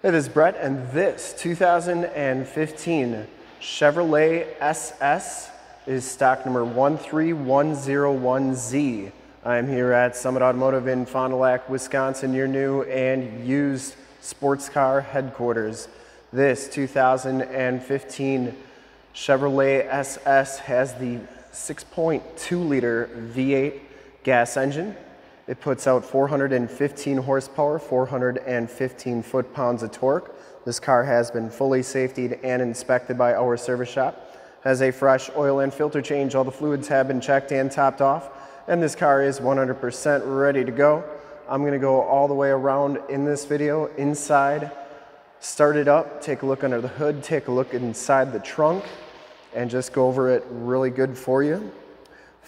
Hey, this is Brett, and this 2015 Chevrolet SS is stock number 13101Z. I'm here at Summit Automotive in Fond du Lac, Wisconsin, your new and used sports car headquarters. This 2015 Chevrolet SS has the 6.2 liter V8 gas engine. It puts out 415 horsepower, 415 foot-pounds of torque. This car has been fully safetied and inspected by our service shop. Has a fresh oil and filter change. All the fluids have been checked and topped off. And this car is 100% ready to go. I'm gonna go all the way around in this video, inside, start it up, take a look under the hood, take a look inside the trunk, and just go over it really good for you.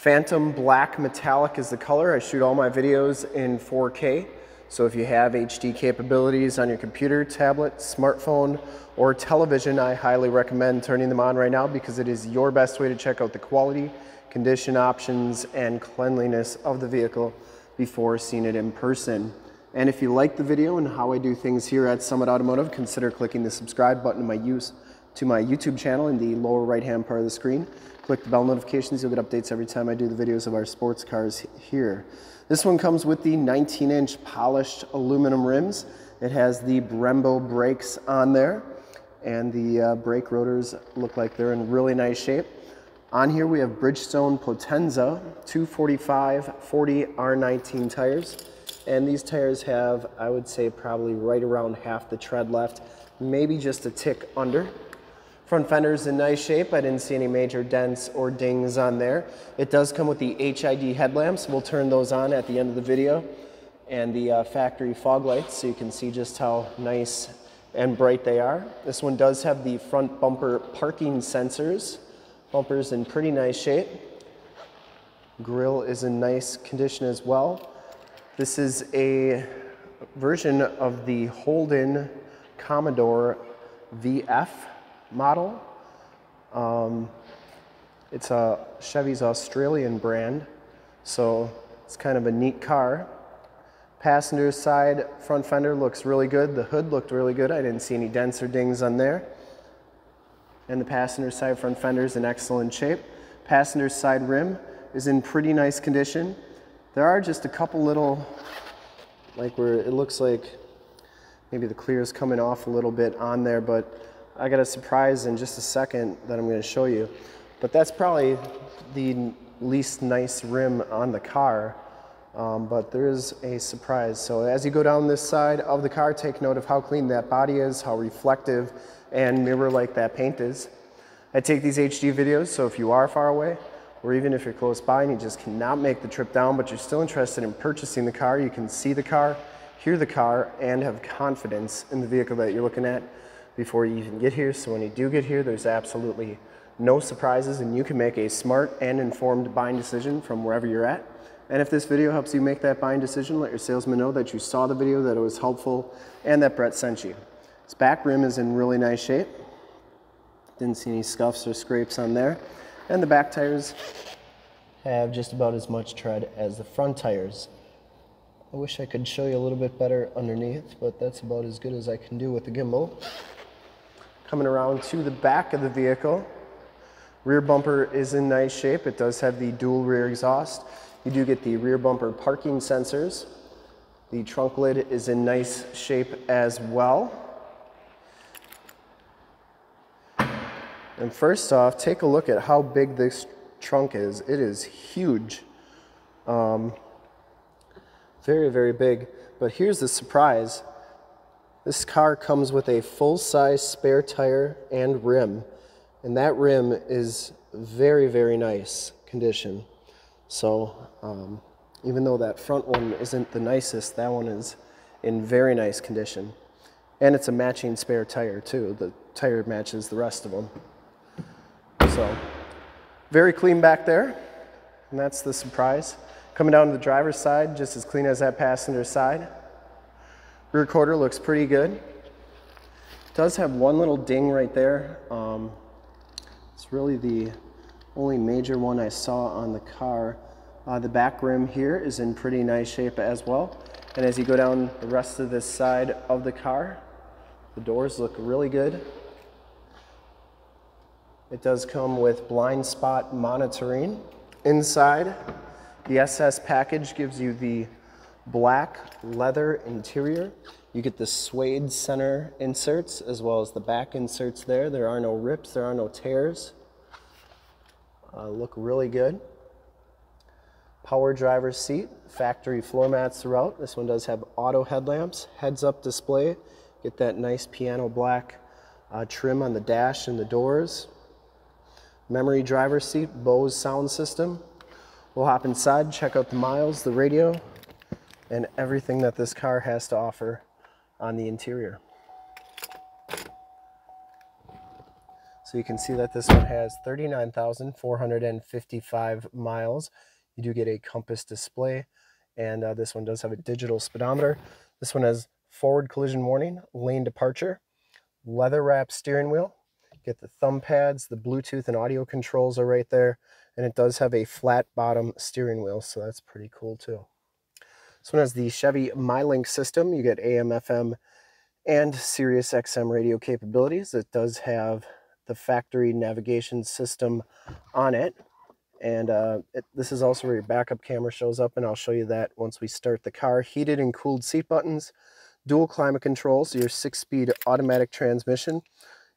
Phantom Black Metallic is the color. I shoot all my videos in 4K. So if you have HD capabilities on your computer, tablet, smartphone, or television, I highly recommend turning them on right now because it is your best way to check out the quality, condition options, and cleanliness of the vehicle before seeing it in person. And if you like the video and how I do things here at Summit Automotive, consider clicking the subscribe button to my use to my YouTube channel in the lower right hand part of the screen. Click the bell notifications, you'll get updates every time I do the videos of our sports cars here. This one comes with the 19 inch polished aluminum rims. It has the Brembo brakes on there and the uh, brake rotors look like they're in really nice shape. On here we have Bridgestone Potenza 245 40 R19 tires. And these tires have, I would say, probably right around half the tread left, maybe just a tick under. Front fender's in nice shape. I didn't see any major dents or dings on there. It does come with the HID headlamps. We'll turn those on at the end of the video. And the uh, factory fog lights so you can see just how nice and bright they are. This one does have the front bumper parking sensors. Bumper's in pretty nice shape. Grill is in nice condition as well. This is a version of the Holden Commodore VF model. Um, it's a Chevy's Australian brand, so it's kind of a neat car. Passenger side front fender looks really good. The hood looked really good. I didn't see any dents or dings on there. And the passenger side front fender is in excellent shape. Passenger side rim is in pretty nice condition. There are just a couple little, like where it looks like maybe the clear is coming off a little bit on there, but I got a surprise in just a second that I'm going to show you. But that's probably the least nice rim on the car. Um, but there is a surprise. So as you go down this side of the car, take note of how clean that body is, how reflective and mirror-like that paint is. I take these HD videos, so if you are far away, or even if you're close by and you just cannot make the trip down, but you're still interested in purchasing the car, you can see the car, hear the car, and have confidence in the vehicle that you're looking at before you even get here. So when you do get here, there's absolutely no surprises and you can make a smart and informed buying decision from wherever you're at. And if this video helps you make that buying decision, let your salesman know that you saw the video, that it was helpful, and that Brett sent you. This back rim is in really nice shape. Didn't see any scuffs or scrapes on there. And the back tires have just about as much tread as the front tires. I wish I could show you a little bit better underneath, but that's about as good as I can do with the gimbal. Coming around to the back of the vehicle, rear bumper is in nice shape. It does have the dual rear exhaust. You do get the rear bumper parking sensors. The trunk lid is in nice shape as well. And first off, take a look at how big this trunk is. It is huge. Um, very, very big. But here's the surprise. This car comes with a full-size spare tire and rim, and that rim is very, very nice condition. So um, even though that front one isn't the nicest, that one is in very nice condition. And it's a matching spare tire too. The tire matches the rest of them. So very clean back there, and that's the surprise. Coming down to the driver's side, just as clean as that passenger side. Rear quarter looks pretty good. Does have one little ding right there. Um, it's really the only major one I saw on the car. Uh, the back rim here is in pretty nice shape as well. And as you go down the rest of this side of the car, The doors look really good. It does come with blind spot monitoring. Inside, the SS package gives you the black leather interior. You get the suede center inserts as well as the back inserts there. There are no rips, there are no tears. Uh, look really good. Power driver's seat, factory floor mats throughout. This one does have auto headlamps, heads up display. Get that nice piano black uh, trim on the dash and the doors. Memory driver's seat, Bose sound system. We'll hop inside, check out the miles, the radio, and everything that this car has to offer on the interior. So you can see that this one has 39,455 miles. You do get a compass display, and uh, this one does have a digital speedometer. This one has forward collision warning, lane departure, leather wrap steering wheel. Get the thumb pads, the Bluetooth and audio controls are right there, and it does have a flat bottom steering wheel, so that's pretty cool too. This one has the Chevy MyLink system. You get AM, FM, and Sirius XM radio capabilities. It does have the factory navigation system on it. And uh, it, this is also where your backup camera shows up, and I'll show you that once we start the car. Heated and cooled seat buttons, dual climate control, so your six-speed automatic transmission.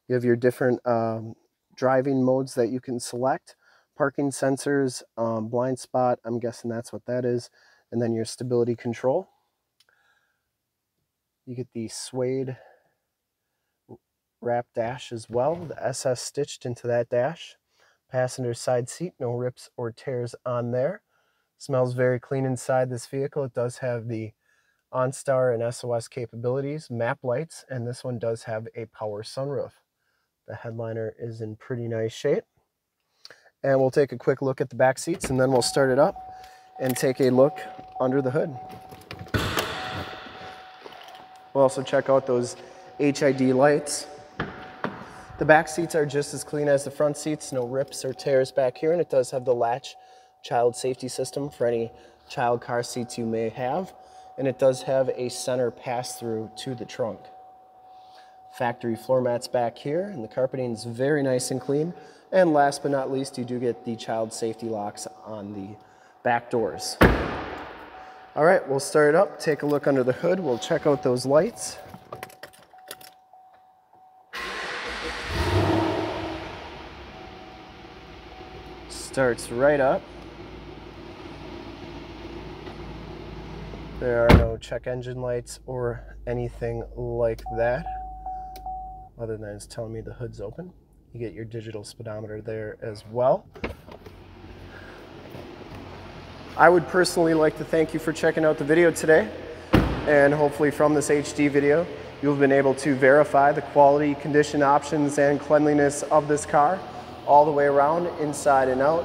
You have your different um, driving modes that you can select. Parking sensors, um, blind spot, I'm guessing that's what that is and then your stability control. You get the suede wrap dash as well, the SS stitched into that dash. Passenger side seat, no rips or tears on there. Smells very clean inside this vehicle. It does have the OnStar and SOS capabilities, map lights, and this one does have a power sunroof. The headliner is in pretty nice shape. And we'll take a quick look at the back seats and then we'll start it up and take a look under the hood. We'll also check out those HID lights. The back seats are just as clean as the front seats, no rips or tears back here, and it does have the latch child safety system for any child car seats you may have, and it does have a center pass-through to the trunk. Factory floor mats back here, and the carpeting is very nice and clean. And last but not least, you do get the child safety locks on the back doors. All right, we'll start it up, take a look under the hood, we'll check out those lights. Starts right up. There are no check engine lights or anything like that, other than it's telling me the hood's open. You get your digital speedometer there as well. I would personally like to thank you for checking out the video today. And hopefully from this HD video, you've been able to verify the quality, condition options, and cleanliness of this car all the way around, inside and out.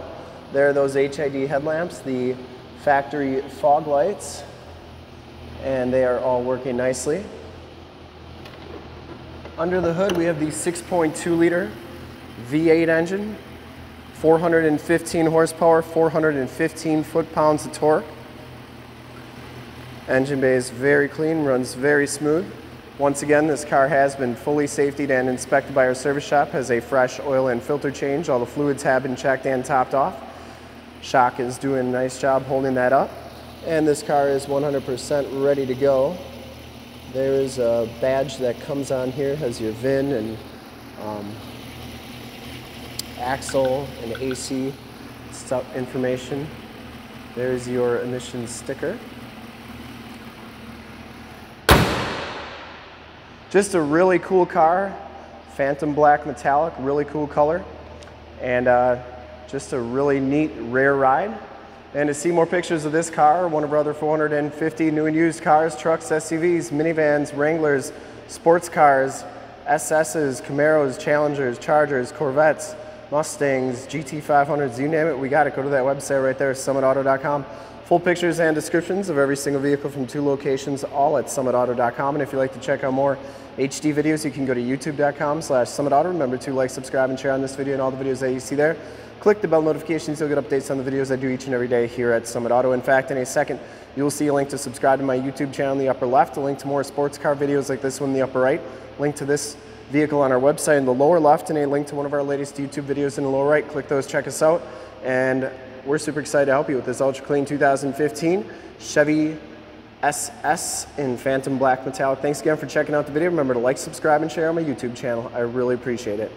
There are those HID headlamps, the factory fog lights, and they are all working nicely. Under the hood, we have the 6.2 liter V8 engine 415 horsepower, 415 foot-pounds of torque. Engine bay is very clean, runs very smooth. Once again, this car has been fully safetied and inspected by our service shop, has a fresh oil and filter change. All the fluids have been checked and topped off. Shock is doing a nice job holding that up. And this car is 100% ready to go. There is a badge that comes on here, has your VIN and um, axle and AC stuff information. There's your emissions sticker. Just a really cool car, Phantom Black Metallic, really cool color, and uh, just a really neat, rare ride. And to see more pictures of this car, one of our other 450 new and used cars, trucks, SUVs, minivans, Wranglers, sports cars, SSs, Camaros, Challengers, Chargers, Corvettes, Mustangs, GT500s, you name it, we got it. Go to that website right there, summitauto.com. Full pictures and descriptions of every single vehicle from two locations, all at summitauto.com. And if you'd like to check out more HD videos, you can go to youtube.com slash summitauto. Remember to like, subscribe, and share on this video and all the videos that you see there. Click the bell notifications, you'll get updates on the videos I do each and every day here at Summit Auto. In fact, in a second, you will see a link to subscribe to my YouTube channel in the upper left, a link to more sports car videos like this one in the upper right, link to this vehicle on our website in the lower left, and a link to one of our latest YouTube videos in the lower right. Click those, check us out, and we're super excited to help you with this Ultra Clean 2015 Chevy SS in Phantom Black Metallic. Thanks again for checking out the video. Remember to like, subscribe, and share on my YouTube channel. I really appreciate it.